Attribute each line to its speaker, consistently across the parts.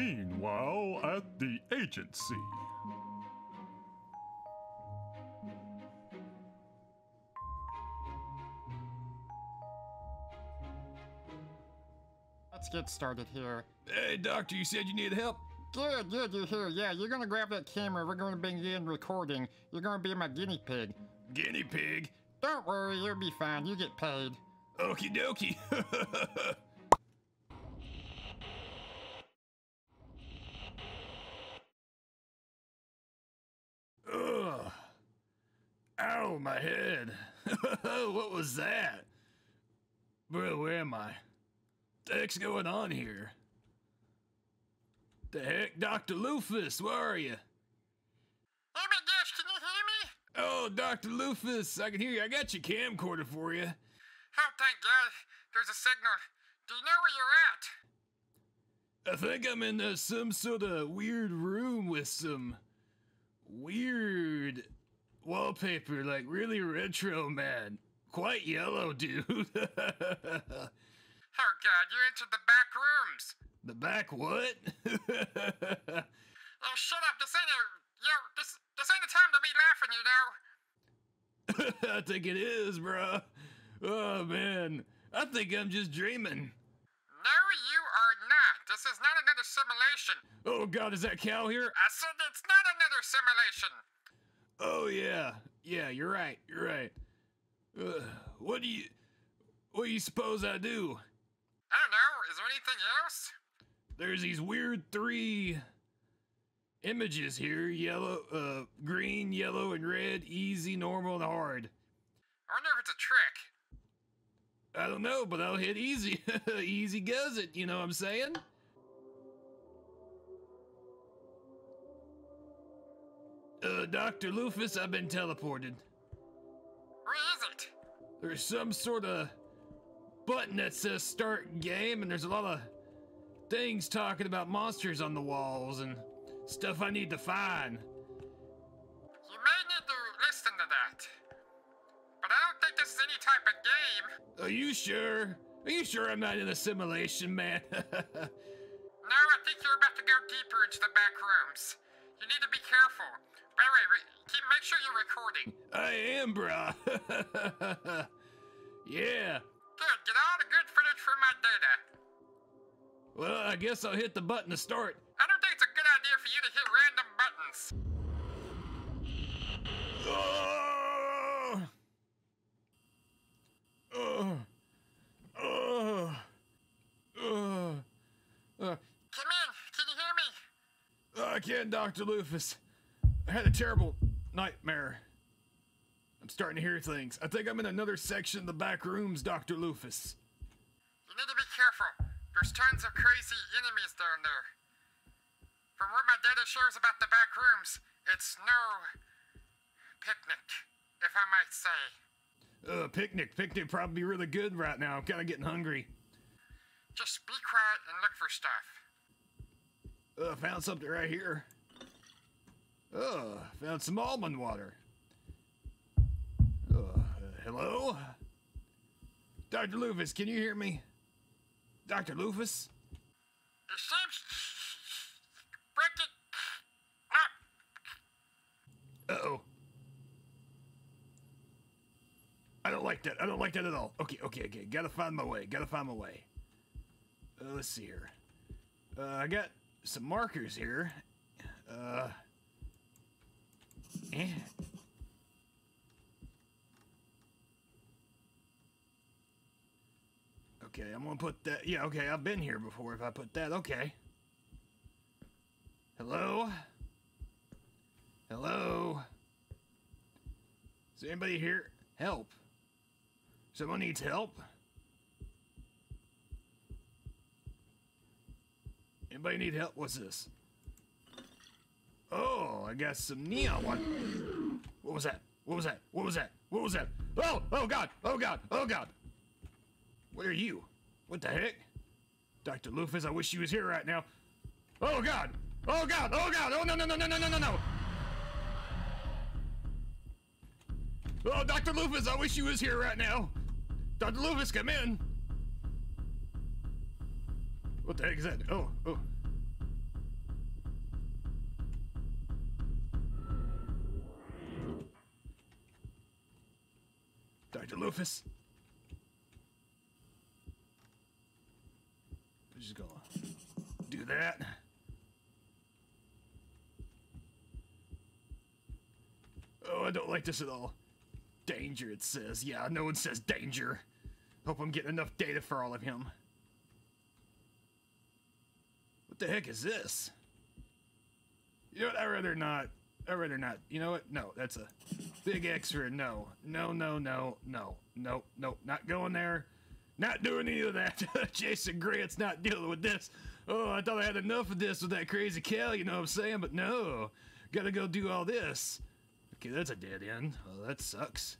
Speaker 1: Meanwhile, at the agency.
Speaker 2: Let's get started here.
Speaker 3: Hey, doctor, you said you needed help?
Speaker 2: Good, good, you're here. Yeah, you're gonna grab that camera. We're gonna begin recording. You're gonna be my guinea pig.
Speaker 3: Guinea pig?
Speaker 2: Don't worry, you'll be fine. You get paid.
Speaker 3: Okie dokie. Ugh. Ow, my head. what was that? Bro, where am I? The heck's going on here? The heck, Dr. Lufus, where are you?
Speaker 2: Oh my gosh, can you hear me?
Speaker 3: Oh, Dr. Lufus, I can hear you. I got your camcorder for you.
Speaker 2: Oh, thank God. There's a signal. Do you know where you're at?
Speaker 3: I think I'm in uh, some sort of weird room with some weird wallpaper, like really retro, man. Quite yellow, dude.
Speaker 2: Oh God, you entered the back rooms.
Speaker 3: the back what?
Speaker 2: Oh, shut up. This ain't a. Yo, this, this ain't the time to be laughing, you know?
Speaker 3: I think it is, bruh. Oh, man. I think I'm just dreaming.
Speaker 2: No, you are not. This is not another simulation.
Speaker 3: Oh, God, is that cow here?
Speaker 2: I said it's not another simulation.
Speaker 3: Oh, yeah. Yeah, you're right. You're right. Uh, what do you. What do you suppose I do?
Speaker 2: I don't know. Is there anything else?
Speaker 3: there's these weird three images here yellow uh green yellow and red easy normal and hard
Speaker 2: I wonder if it's a trick.
Speaker 3: i don't know but i'll hit easy easy goes it you know what i'm saying uh dr lufus i've been teleported
Speaker 2: Where is it?
Speaker 3: there's some sort of button that says start game and there's a lot of things talking about monsters on the walls and stuff i need to find
Speaker 2: You may need to listen to that. But I don't think this is any type of game.
Speaker 3: Are you sure? Are you sure I'm not in a simulation, man?
Speaker 2: No, I think you're about to go deeper into the back rooms. You need to be careful. The way, keep, make sure you're recording.
Speaker 3: I am, bruh. yeah.
Speaker 2: Good, get all the good footage from my data.
Speaker 3: Well, I guess I'll hit the button to start.
Speaker 2: I don't think it's a good idea for you to hit random buttons.
Speaker 3: Oh! Oh! Oh! Oh! Uh,
Speaker 2: Come in, can you hear me?
Speaker 3: I can't, Dr. Lufus. I had a terrible nightmare. I'm starting to hear things. I think I'm in another section of the back rooms, Dr. Lufus.
Speaker 2: You need to be careful. There's tons of crazy enemies down there. From what my data shows about the back rooms, it's no picnic, if I might say.
Speaker 3: Uh, picnic. Picnic probably be really good right now. I'm kind of getting hungry.
Speaker 2: Just be quiet and look for stuff.
Speaker 3: Uh, found something right here. Oh, found some almond water. Uh, hello? Dr. Lufus, can you hear me? Dr. Lufus?
Speaker 2: It seems. Up.
Speaker 3: Uh oh. I don't like that. I don't like that at all. Okay, okay, okay. Gotta find my way. Gotta find my way. Uh, let's see here. Uh, I got some markers here. Uh. Okay, I'm gonna put that. Yeah, okay, I've been here before. If I put that, okay. Hello? Hello? Is anybody here? Help. Someone needs help? Anybody need help? What's this? I got some neon one. What was that? What was that? What was that? What was that? Oh, oh god, oh god, oh god. What are you? What the heck? Dr. Lufus, I wish you was here right now. Oh god! Oh god! Oh god! Oh no no no no no no no no! Oh, Dr. Lufus, I wish you was here right now. Dr. Lufus, come in. What the heck is that? Oh, oh. Lufus. I'm just gonna do that. Oh, I don't like this at all. Danger, it says. Yeah, no one says danger. Hope I'm getting enough data for all of him. What the heck is this? You know what? I'd rather not. I'd rather not. You know what? No, that's a big X for a no. No, no, no, no, no, no. Not going there. Not doing any of that. Jason Grant's not dealing with this. Oh, I thought I had enough of this with that crazy cow, you know what I'm saying? But no. Gotta go do all this. Okay, that's a dead end. Oh, that sucks.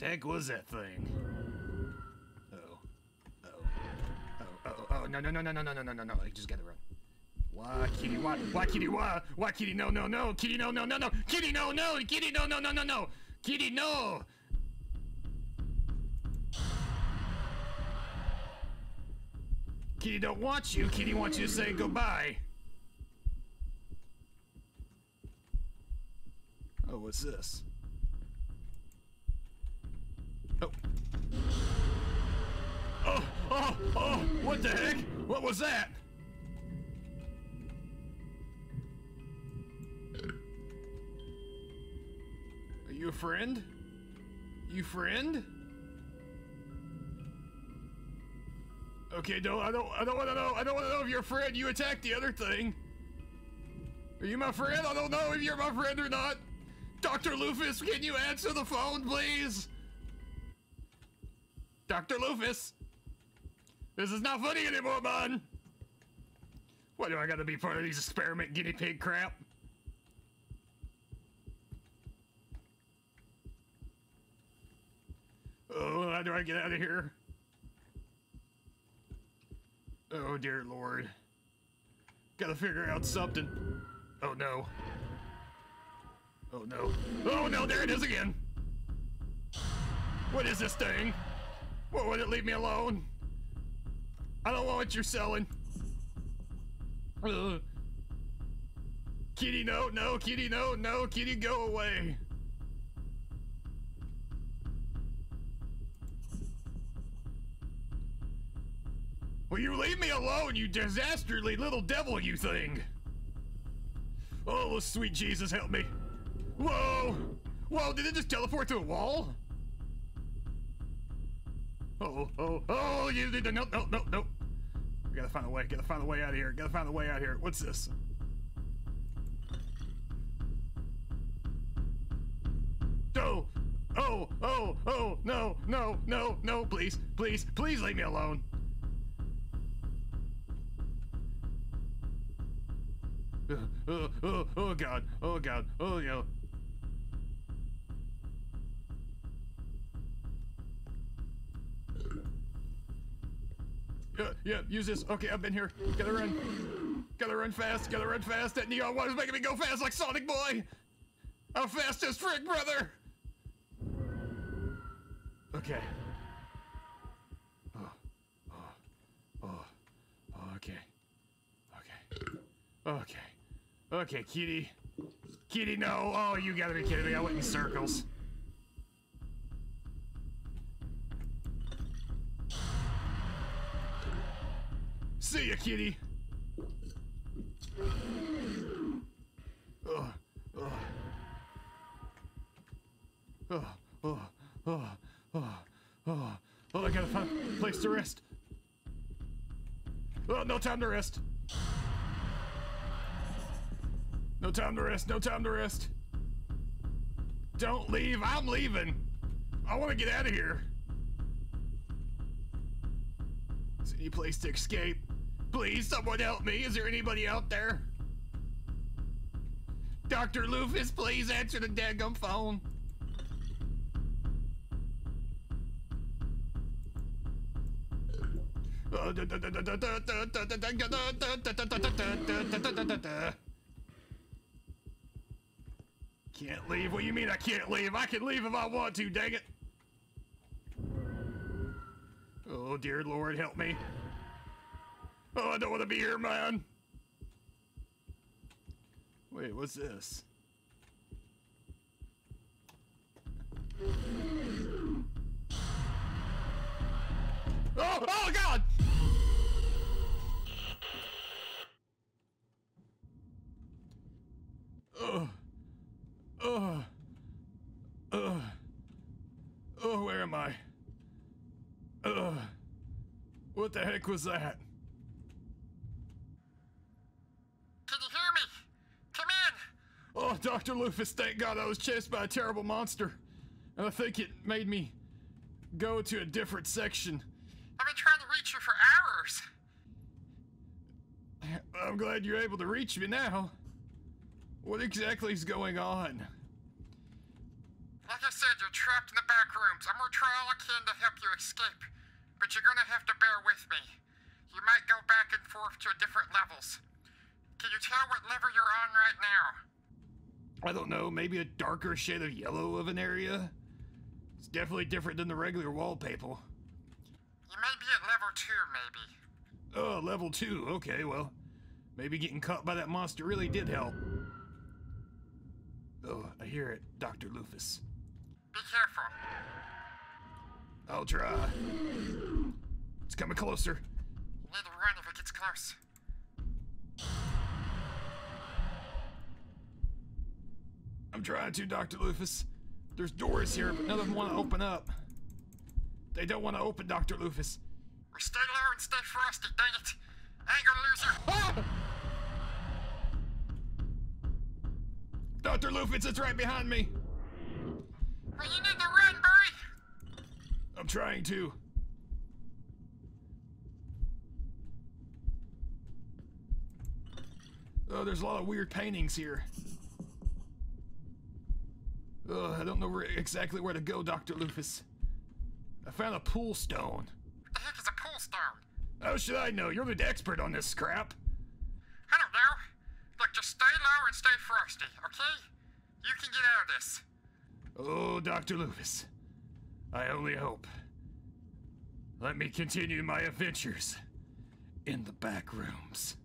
Speaker 3: Heck was that thing? Oh. Oh. Oh, oh, oh, no, no, no, no, no, no, no, no, no, no. I just gotta run. Why, kitty, why, why, kitty, why, why, kitty, no, no, no, kitty, no, no, no, no, kitty, no, no, kitty, no, no, no, no, no, kitty, no. Kitty don't want you. Kitty wants you to say goodbye. Oh, what's this? Oh. Oh, oh, oh, what the heck? What was that? You a friend? You friend? Okay, no, I don't I don't wanna know. I don't wanna know if you're a friend. You attacked the other thing. Are you my friend? I don't know if you're my friend or not. Dr. Lufus, can you answer the phone, please? Dr. Lufus! This is not funny anymore, man! Why do I gotta be part of these experiment guinea pig crap? Oh, how do I get out of here? Oh, dear lord. Gotta figure out something. Oh, no. Oh, no. Oh, no, there it is again! What is this thing? What would it leave me alone? I don't want what you're selling. Ugh. Kitty, no, no, kitty, no, no, kitty, go away. Will you leave me alone, you disasterly little devil, you thing? Oh, sweet Jesus, help me. Whoa! Whoa, did it just teleport to a wall? Oh, oh, oh, you did no, no, no, no. We gotta find a way, gotta find a way out of here, gotta find a way out of here. What's this? Oh, oh, oh, oh, no, no, no, no, please, please, please leave me alone. Oh, oh, oh, God, oh, God, oh, yeah. Yeah, yeah, use this. Okay, I've been here. Gotta run. Gotta run fast. Gotta run fast. That neon one is making me go fast like Sonic Boy. I'm fast as frick, brother. Okay. Oh, oh, oh, oh, okay. Okay. Okay. Okay, kitty. Kitty, no. Oh, you gotta be kidding me. I went in circles. See ya, kitty. Oh, oh. Oh, oh, oh, oh, oh, I gotta find a place to rest. Oh, no time to rest. No time to rest, no time to rest. Don't leave, I'm leaving. I wanna get out of here. Is there any place to escape? Please, someone help me. Is there anybody out there? Dr. Lufus, please answer the daggum phone. Can't leave? What do you mean I can't leave? I can leave if I want to, dang it. Oh, dear Lord, help me. Oh, I don't want to be here, man. Wait, what's this? Oh, oh God! Oh, oh, oh, oh, where am I? Oh, what the heck was that?
Speaker 2: Can you hear me? Come in!
Speaker 3: Oh, Dr. Lufus, thank God I was chased by a terrible monster. And I think it made me go to a different section.
Speaker 2: I've been trying to reach you for hours.
Speaker 3: I'm glad you're able to reach me now. What exactly is going on?
Speaker 2: Like I said, you're trapped in the back rooms. I'm gonna try all I can to help you escape, but you're gonna have to bear with me. You might go back and forth to different levels. Can you tell what level you're on right now?
Speaker 3: I don't know, maybe a darker shade of yellow of an area? It's definitely different than the regular wallpaper.
Speaker 2: You may be at level two, maybe.
Speaker 3: Oh, level two. Okay, well, maybe getting caught by that monster really did help. Oh, I hear it, Dr. Lufus.
Speaker 2: Be careful.
Speaker 3: I'll try. It's coming closer.
Speaker 2: Need to run if it gets close.
Speaker 3: I'm trying to, Dr. Lufus. There's doors here, but none of them want to open up. They don't want to open, Dr. Lufus.
Speaker 2: We stay low and stay frosty, dang it. I ain't gonna lose you.
Speaker 3: Ah! Dr. Lufus, it's right behind me.
Speaker 2: Well, you need to run, Burry.
Speaker 3: I'm trying to. Oh, there's a lot of weird paintings here. Ugh, I don't know where, exactly where to go, Dr. Lufus. I found a pool stone.
Speaker 2: What the heck is a pool stone?
Speaker 3: How should I know? You're the expert on this scrap.
Speaker 2: I don't know. Look, just stay low and stay frosty, okay? You can get out of this.
Speaker 3: Dr. Lufus. I only hope. Let me continue my adventures in the back rooms.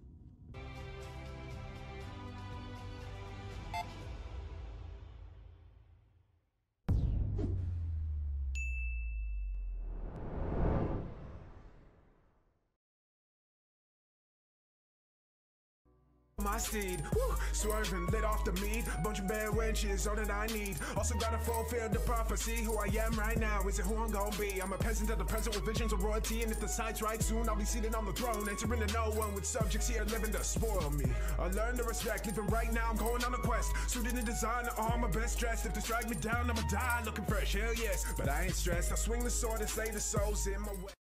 Speaker 1: My steed. Woo! Swerving, lit off the meat. Bunch of bad wenches, all that I need. Also gotta fulfill the prophecy. Who I am right now is it who I'm gonna be. I'm a peasant of the present with visions of royalty. And if the sight's right soon, I'll be seated on the throne. Answering to no one with subjects here living to spoil me. I learned to respect, living right now. I'm going on a quest. Suited in design, all my best dressed. If they strike me down, I'ma die looking fresh. Hell yes, but I ain't stressed. I swing the sword and slay the souls in my way.